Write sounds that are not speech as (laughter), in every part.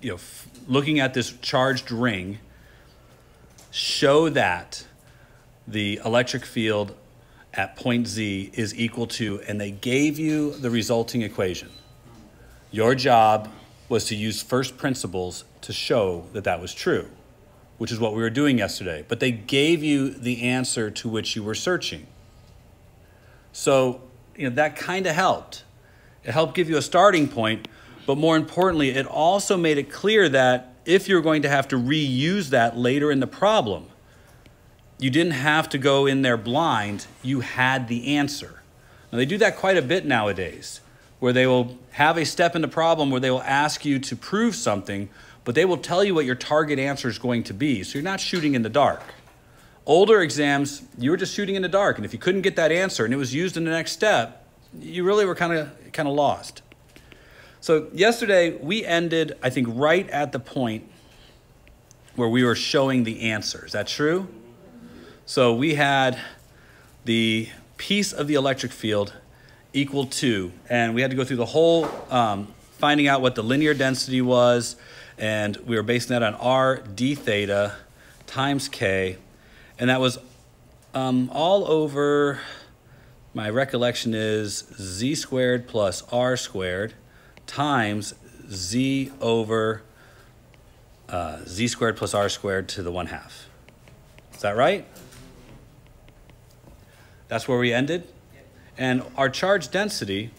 you know, f- looking at this charged ring, show that the electric field at point Z is equal to, and they gave you the resulting equation. Your job was to use first principles to show that that was true, which is what we were doing yesterday. But they gave you the answer to which you were searching. So, you know, that kind of helped. It helped give you a starting point, but more importantly, it also made it clear that if you're going to have to reuse that later in the problem, you didn't have to go in there blind, you had the answer. Now, they do that quite a bit nowadays, where they will have a step in the problem where they will ask you to prove something, but they will tell you what your target answer is going to be. So you're not shooting in the dark. Older exams, you were just shooting in the dark, and if you couldn't get that answer and it was used in the next step, you really were kind of kind of lost. So yesterday we ended, I think, right at the point where we were showing the answer. Is that true? So we had the piece of the electric field equal to, and we had to go through the whole um, finding out what the linear density was, and we were basing that on r d theta times k, and that was um, all over my recollection is z squared plus r squared times z over uh, z squared plus r squared to the 1 half. Is that right? That's where we ended. And our charge density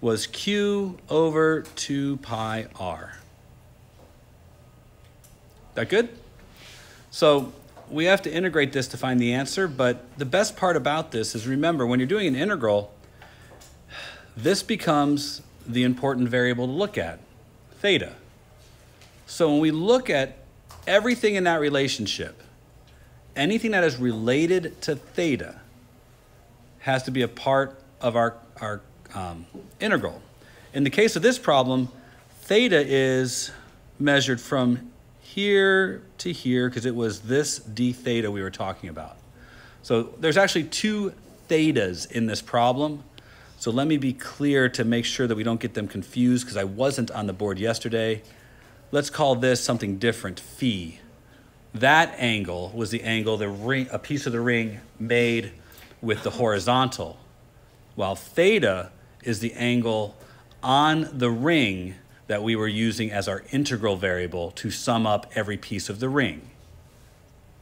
was q over 2 pi r. That good? So we have to integrate this to find the answer, but the best part about this is remember, when you're doing an integral, this becomes the important variable to look at, theta. So when we look at everything in that relationship, anything that is related to theta has to be a part of our, our um, integral. In the case of this problem, theta is measured from here to here because it was this d theta we were talking about. So there's actually two thetas in this problem. So let me be clear to make sure that we don't get them confused because I wasn't on the board yesterday. Let's call this something different, phi. That angle was the angle the ring, a piece of the ring made with the horizontal, while theta is the angle on the ring that we were using as our integral variable to sum up every piece of the ring.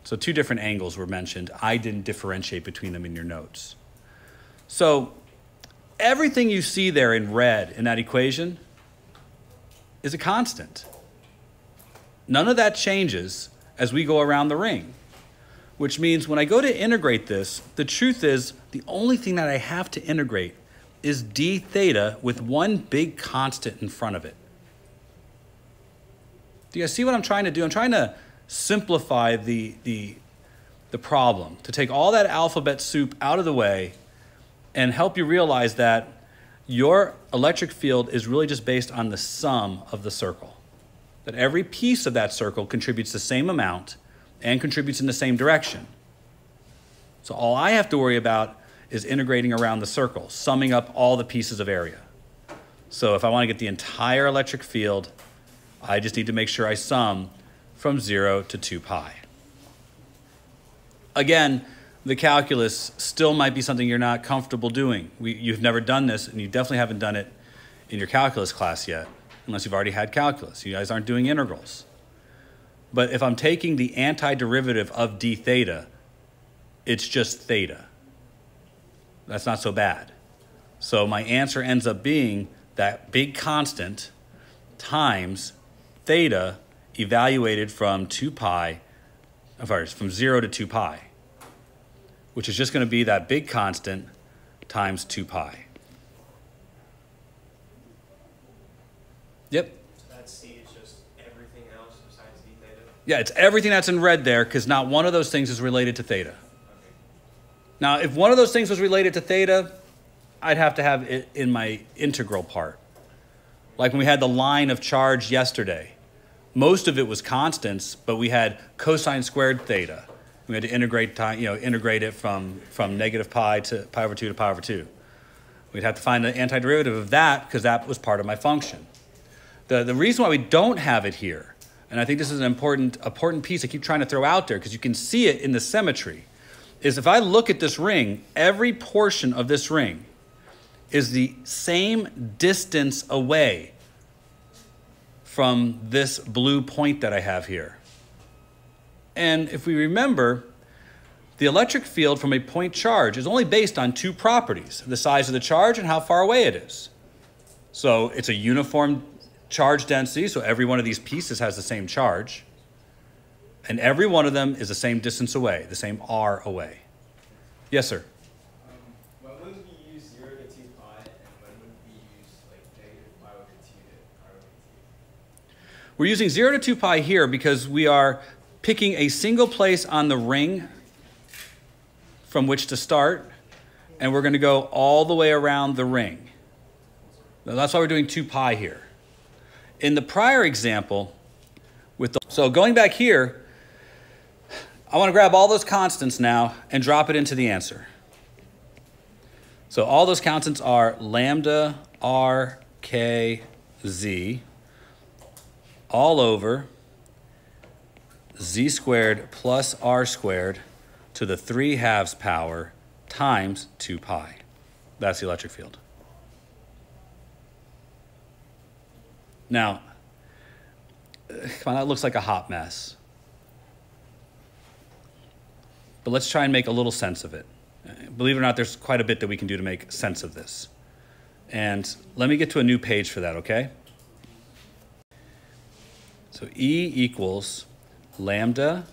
So two different angles were mentioned. I didn't differentiate between them in your notes. So everything you see there in red in that equation is a constant. None of that changes as we go around the ring, which means when I go to integrate this, the truth is the only thing that I have to integrate is d theta with one big constant in front of it. Do you guys see what I'm trying to do? I'm trying to simplify the, the, the problem, to take all that alphabet soup out of the way and help you realize that your electric field is really just based on the sum of the circle. That every piece of that circle contributes the same amount and contributes in the same direction. So all I have to worry about is integrating around the circle, summing up all the pieces of area. So if I want to get the entire electric field, I just need to make sure I sum from 0 to 2 pi. Again, the calculus still might be something you're not comfortable doing. We, you've never done this, and you definitely haven't done it in your calculus class yet, unless you've already had calculus. You guys aren't doing integrals. But if I'm taking the antiderivative of d theta, it's just theta. That's not so bad. So my answer ends up being that big constant times theta evaluated from 2 pi, of from 0 to 2 pi, which is just going to be that big constant times 2 pi. Yep. So that C is just everything else besides d theta? Yeah, it's everything that's in red there because not one of those things is related to theta. Okay. Now, if one of those things was related to theta, I'd have to have it in my integral part. Like when we had the line of charge yesterday. Most of it was constants, but we had cosine squared theta. We had to integrate, you know, integrate it from, from negative pi to pi over 2 to pi over 2. We'd have to find the antiderivative of that because that was part of my function. The, the reason why we don't have it here, and I think this is an important, important piece I keep trying to throw out there because you can see it in the symmetry, is if I look at this ring, every portion of this ring is the same distance away from this blue point that I have here. And if we remember, the electric field from a point charge is only based on two properties the size of the charge and how far away it is. So it's a uniform charge density, so every one of these pieces has the same charge. And every one of them is the same distance away, the same r away. Yes, sir? Um, when would we use 0 to 2 pi, and when would we use like negative pi over 2 to pi over 2? We're using 0 to 2 pi here because we are picking a single place on the ring from which to start, and we're going to go all the way around the ring. Now, that's why we're doing 2 pi here. In the prior example, with the, so going back here, I want to grab all those constants now and drop it into the answer. So all those constants are lambda, r, k, z, all over z squared plus r squared to the 3 halves power times 2 pi. That's the electric field. Now, come on, that looks like a hot mess. But let's try and make a little sense of it. Believe it or not, there's quite a bit that we can do to make sense of this. And let me get to a new page for that, okay? So E equals lambda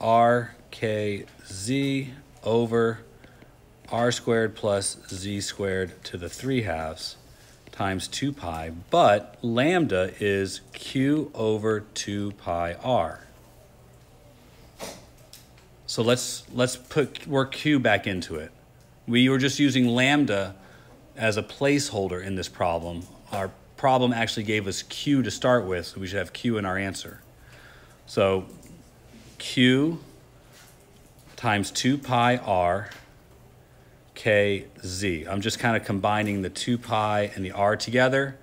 r k z over r squared plus z squared to the 3 halves times 2 pi, but lambda is q over 2 pi r. So let's, let's put work q back into it. We were just using lambda as a placeholder in this problem. Our problem actually gave us q to start with, so we should have q in our answer. So q times 2 pi r kz. I'm just kind of combining the 2 pi and the r together,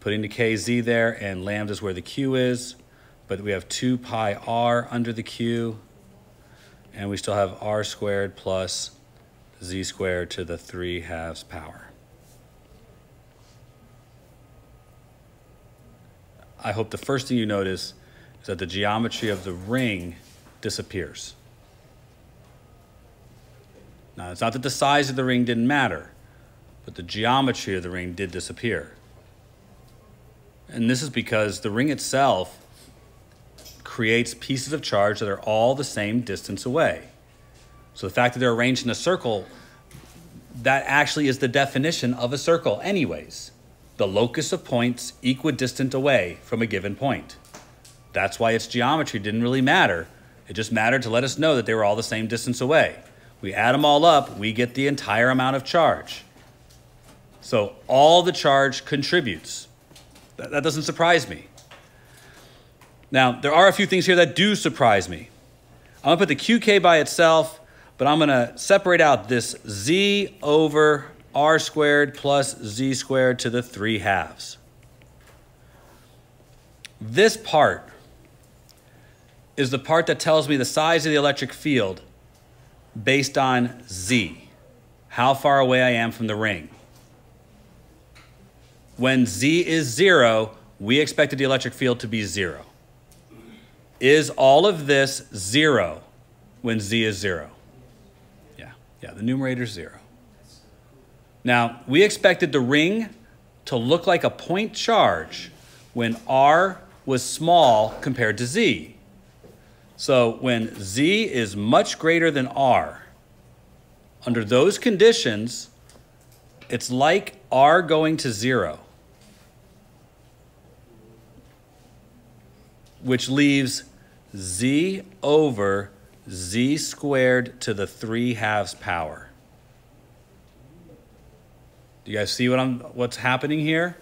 putting the kz there, and lambda is where the q is. But we have 2 pi r under the q, and we still have r squared plus z squared to the 3 halves power. I hope the first thing you notice is that the geometry of the ring disappears. Now, it's not that the size of the ring didn't matter, but the geometry of the ring did disappear. And this is because the ring itself creates pieces of charge that are all the same distance away. So the fact that they're arranged in a circle, that actually is the definition of a circle, anyways. The locus of points equidistant away from a given point. That's why its geometry didn't really matter. It just mattered to let us know that they were all the same distance away. We add them all up, we get the entire amount of charge. So all the charge contributes. That, that doesn't surprise me. Now, there are a few things here that do surprise me. I'm going to put the QK by itself, but I'm going to separate out this Z over R squared plus Z squared to the 3 halves. This part is the part that tells me the size of the electric field based on Z, how far away I am from the ring. When Z is zero, we expected the electric field to be zero. Is all of this zero when Z is zero? Yeah, yeah, the numerator is zero. Now, we expected the ring to look like a point charge when R was small compared to Z. So when Z is much greater than R, under those conditions, it's like R going to zero, which leaves Z over Z squared to the 3 halves power. Do you guys see what I'm, what's happening here?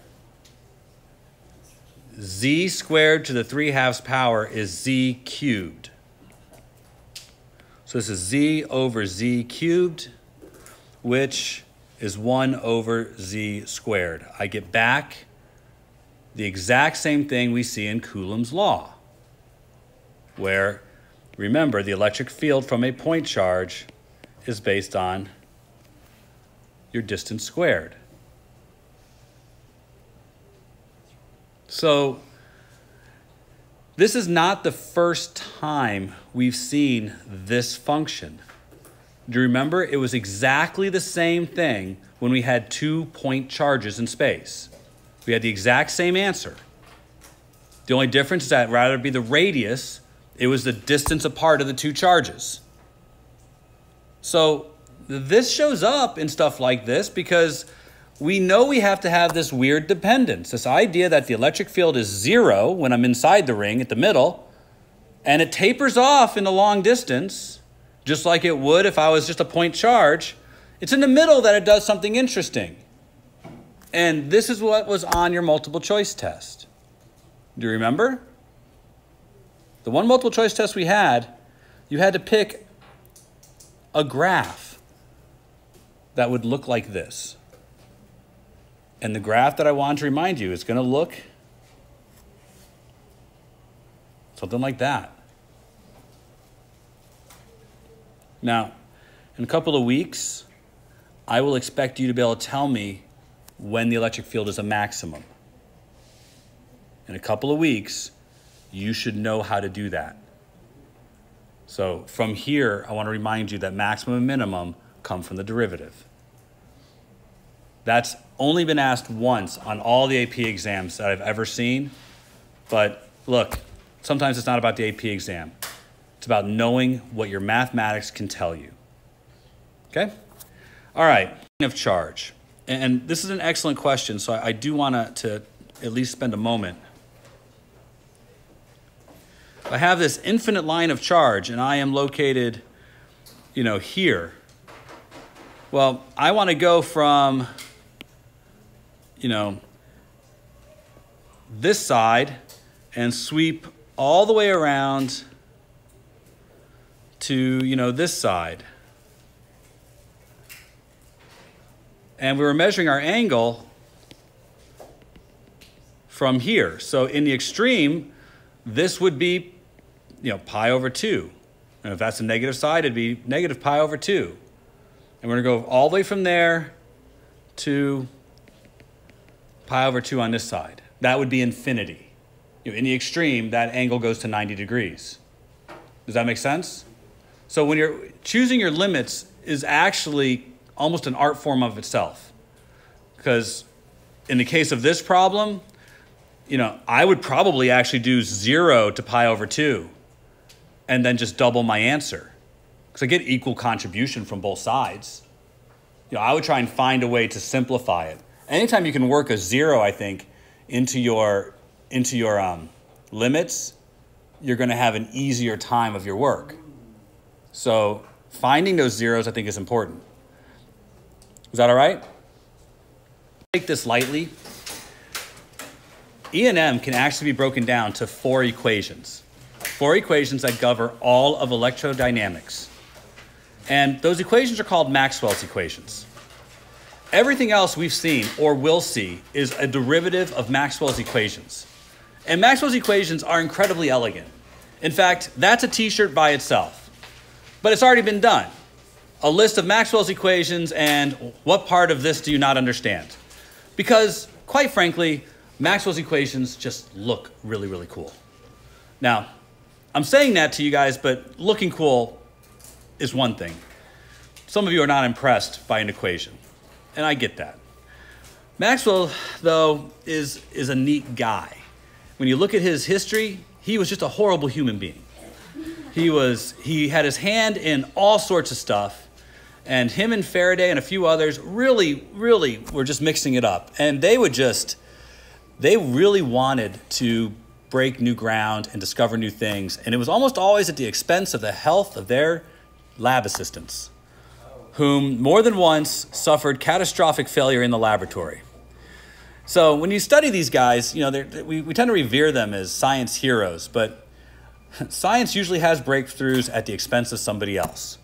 Z squared to the 3 halves power is z cubed. So this is z over z cubed, which is 1 over z squared. I get back the exact same thing we see in Coulomb's law, where, remember, the electric field from a point charge is based on your distance squared. So, this is not the first time we've seen this function. Do you remember? It was exactly the same thing when we had two point charges in space. We had the exact same answer. The only difference is that rather be the radius, it was the distance apart of the two charges. So this shows up in stuff like this because we know we have to have this weird dependence, this idea that the electric field is zero when I'm inside the ring at the middle, and it tapers off in the long distance, just like it would if I was just a point charge. It's in the middle that it does something interesting. And this is what was on your multiple choice test. Do you remember? The one multiple choice test we had, you had to pick a graph that would look like this. And the graph that I want to remind you is going to look something like that. Now, in a couple of weeks, I will expect you to be able to tell me when the electric field is a maximum. In a couple of weeks, you should know how to do that. So from here, I want to remind you that maximum and minimum come from the derivative. That's only been asked once on all the AP exams that I've ever seen. But look, sometimes it's not about the AP exam. It's about knowing what your mathematics can tell you. Okay? All right, of charge. And this is an excellent question, so I do want to at least spend a moment. I have this infinite line of charge, and I am located, you know, here. Well, I want to go from you know, this side and sweep all the way around to, you know, this side. And we were measuring our angle from here. So in the extreme, this would be, you know, pi over 2. And if that's the negative side, it'd be negative pi over 2. And we're going to go all the way from there to pi over 2 on this side. That would be infinity. You know, in the extreme, that angle goes to 90 degrees. Does that make sense? So when you're choosing your limits is actually almost an art form of itself. Because in the case of this problem, you know, I would probably actually do 0 to pi over 2 and then just double my answer. Because I get equal contribution from both sides. You know, I would try and find a way to simplify it anytime you can work a zero, I think, into your into your um, limits, you're going to have an easier time of your work. So finding those zeros, I think, is important. Is that all right? Take this lightly. E and M can actually be broken down to four equations. Four equations that govern all of electrodynamics. And those equations are called Maxwell's equations. Everything else we've seen or will see is a derivative of Maxwell's equations. And Maxwell's equations are incredibly elegant. In fact, that's a t shirt by itself. But it's already been done. A list of Maxwell's equations and what part of this do you not understand? Because, quite frankly, Maxwell's equations just look really, really cool. Now, I'm saying that to you guys, but looking cool is one thing. Some of you are not impressed by an equation and I get that. Maxwell, though, is, is a neat guy. When you look at his history, he was just a horrible human being. He was he had his hand in all sorts of stuff, and him and Faraday and a few others really, really were just mixing it up. And they would just they really wanted to break new ground and discover new things, and it was almost always at the expense of the health of their lab assistants whom more than once suffered catastrophic failure in the laboratory. So when you study these guys, you know, we, we tend to revere them as science heroes, but (laughs) science usually has breakthroughs at the expense of somebody else.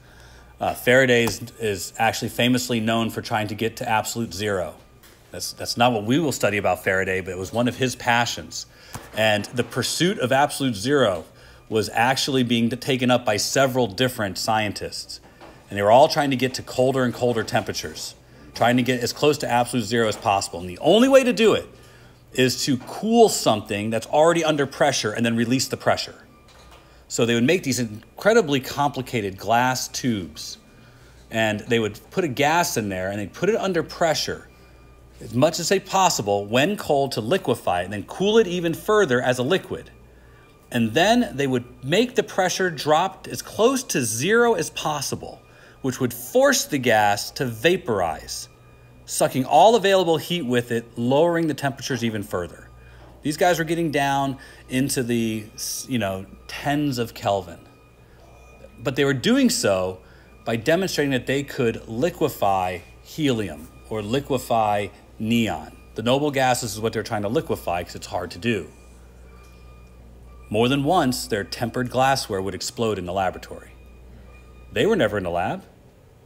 Uh, Faraday is, is actually famously known for trying to get to absolute zero. That's, that's not what we will study about Faraday, but it was one of his passions. And the pursuit of absolute zero was actually being taken up by several different scientists. And they were all trying to get to colder and colder temperatures, trying to get as close to absolute zero as possible. And the only way to do it is to cool something that's already under pressure and then release the pressure. So they would make these incredibly complicated glass tubes and they would put a gas in there and they'd put it under pressure as much as they possible when cold to liquefy it and then cool it even further as a liquid. And then they would make the pressure drop as close to zero as possible, which would force the gas to vaporize, sucking all available heat with it, lowering the temperatures even further. These guys were getting down into the, you know, tens of Kelvin. But they were doing so by demonstrating that they could liquefy helium or liquefy neon. The noble gases is what they're trying to liquefy because it's hard to do. More than once, their tempered glassware would explode in the laboratory. They were never in the lab,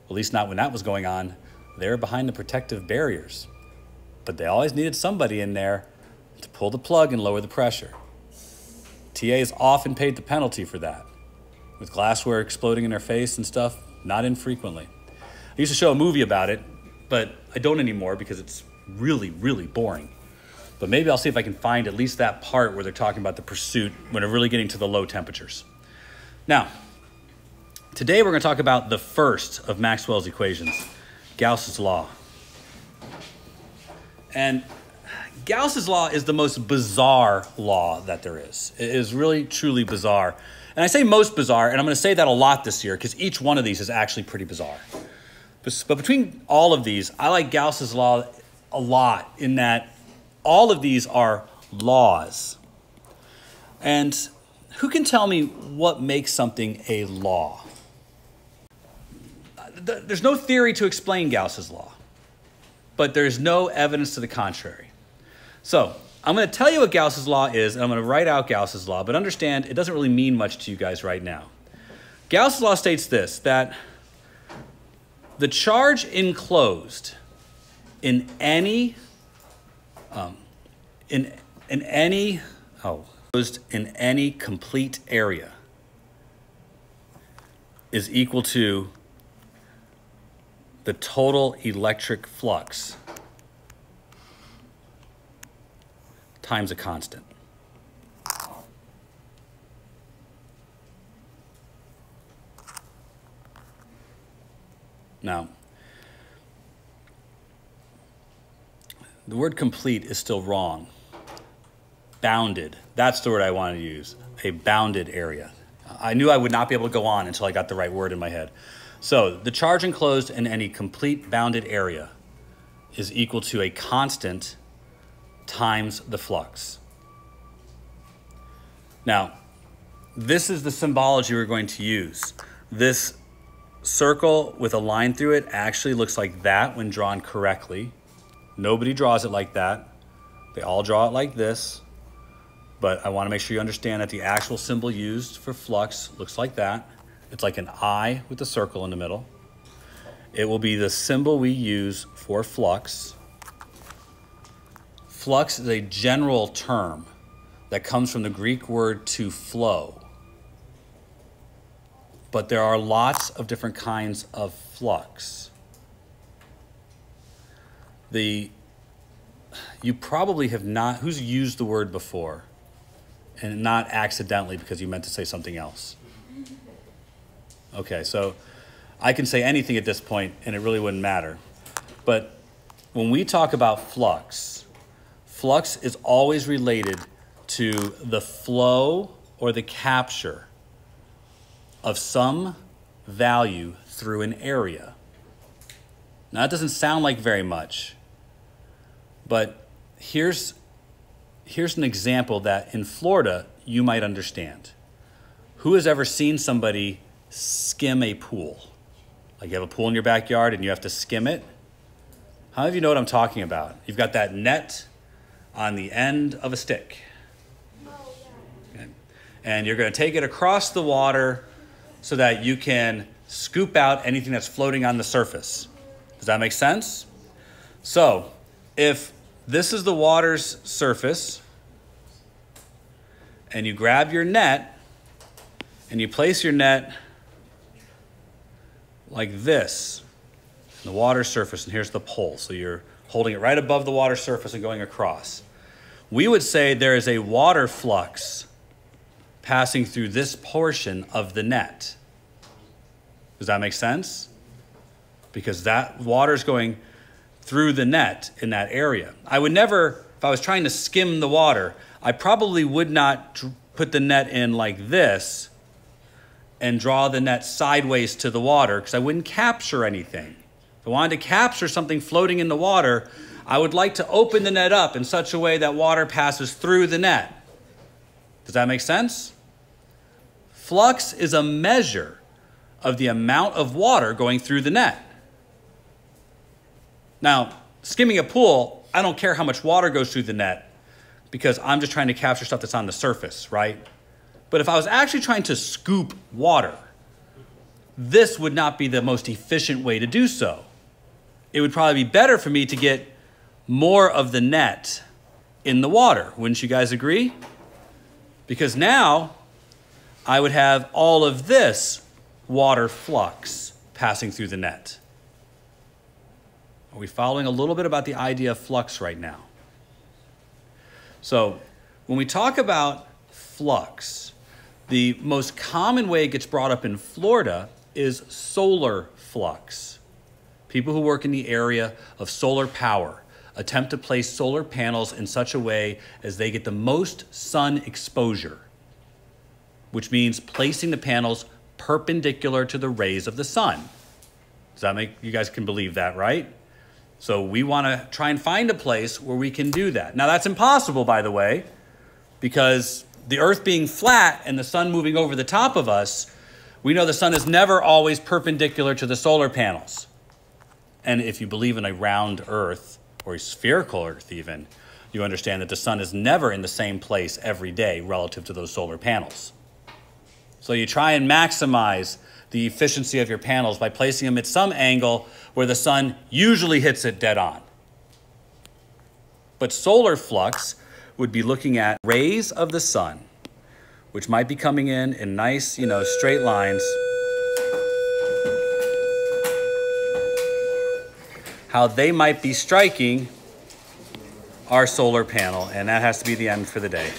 at least not when that was going on. They were behind the protective barriers. But they always needed somebody in there to pull the plug and lower the pressure. TAs often paid the penalty for that, with glassware exploding in their face and stuff, not infrequently. I used to show a movie about it, but I don't anymore because it's really, really boring. But maybe I'll see if I can find at least that part where they're talking about the pursuit when they're really getting to the low temperatures. Now, today we're going to talk about the first of Maxwell's equations, Gauss's law. And Gauss's law is the most bizarre law that there is. It is really, truly bizarre. And I say most bizarre, and I'm going to say that a lot this year because each one of these is actually pretty bizarre. But between all of these, I like Gauss's law a lot in that all of these are laws. And who can tell me what makes something a law? There's no theory to explain Gauss's law, but there's no evidence to the contrary. So I'm going to tell you what Gauss's law is, and I'm going to write out Gauss's law, but understand it doesn't really mean much to you guys right now. Gauss's law states this that the charge enclosed in any um, in in any oh in any complete area is equal to the total electric flux times a constant. Now, the word complete is still wrong. Bounded, that's the word I wanted to use, a bounded area. I knew I would not be able to go on until I got the right word in my head. So the charge enclosed in any complete bounded area is equal to a constant times the flux. Now, this is the symbology we're going to use. This circle with a line through it actually looks like that when drawn correctly. Nobody draws it like that. They all draw it like this. But I want to make sure you understand that the actual symbol used for flux looks like that. It's like an eye with a circle in the middle. It will be the symbol we use for flux. Flux is a general term that comes from the Greek word to flow but there are lots of different kinds of flux. The you probably have not who's used the word before and not accidentally because you meant to say something else. Okay, so I can say anything at this point and it really wouldn't matter. But when we talk about flux, flux is always related to the flow or the capture of some value through an area. Now, that doesn't sound like very much, but here's, here's an example that in Florida you might understand. Who has ever seen somebody skim a pool? Like you have a pool in your backyard and you have to skim it? How many of you know what I'm talking about? You've got that net on the end of a stick. Okay. And you're going to take it across the water so that you can scoop out anything that's floating on the surface. Does that make sense? So, if this is the water's surface, and you grab your net and you place your net like this, the water surface, and here's the pole. So you're holding it right above the water surface and going across. We would say there is a water flux passing through this portion of the net. Does that make sense? Because that water is going through the net in that area. I would never, if I was trying to skim the water, I probably would not put the net in like this and draw the net sideways to the water because I wouldn't capture anything. If I wanted to capture something floating in the water, I would like to open the net up in such a way that water passes through the net. Does that make sense? Flux is a measure of the amount of water going through the net. Now, skimming a pool, I don't care how much water goes through the net because I'm just trying to capture stuff that's on the surface, right? But if I was actually trying to scoop water, this would not be the most efficient way to do so. It would probably be better for me to get more of the net in the water. Wouldn't you guys agree? Because now I would have all of this water flux passing through the net. Are we following a little bit about the idea of flux right now? So, when we talk about flux, the most common way it gets brought up in Florida is solar flux. People who work in the area of solar power attempt to place solar panels in such a way as they get the most sun exposure, which means placing the panels perpendicular to the rays of the sun. Does that make you guys can believe that, right? So we want to try and find a place where we can do that. Now, that's impossible, by the way, because the earth being flat and the sun moving over the top of us, we know the sun is never always perpendicular to the solar panels. And if you believe in a round earth, or a spherical earth even, you understand that the sun is never in the same place every day relative to those solar panels. So you try and maximize the efficiency of your panels by placing them at some angle where the sun usually hits it dead on. But solar flux would be looking at rays of the sun, which might be coming in in nice, you know, straight lines. How they might be striking our solar panel, and that has to be the end for the day.